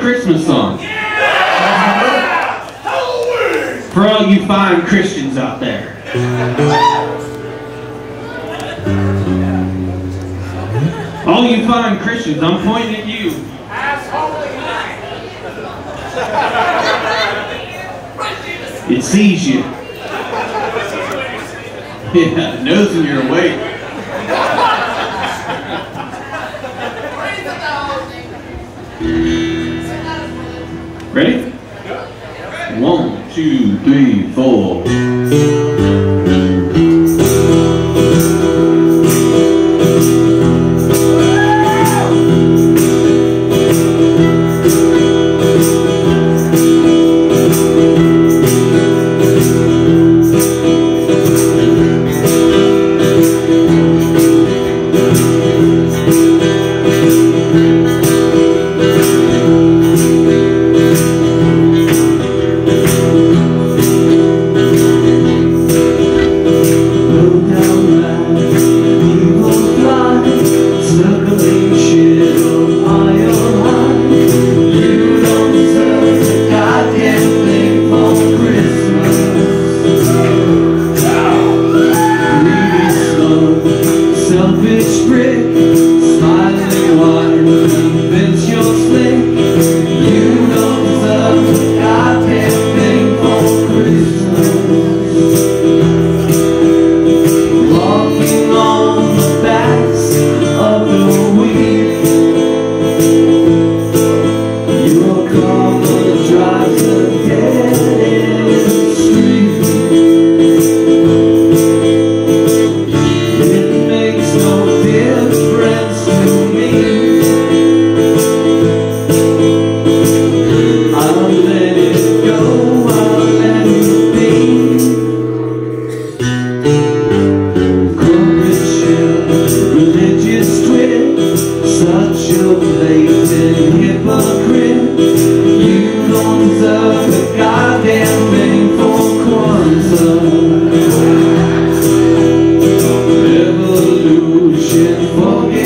Christmas song. Yeah! For all you fine Christians out there. All you fine Christians, I'm pointing at you. It sees you. Yeah, knows when you're awake. Ready? One, two, three, four. Spirit. for.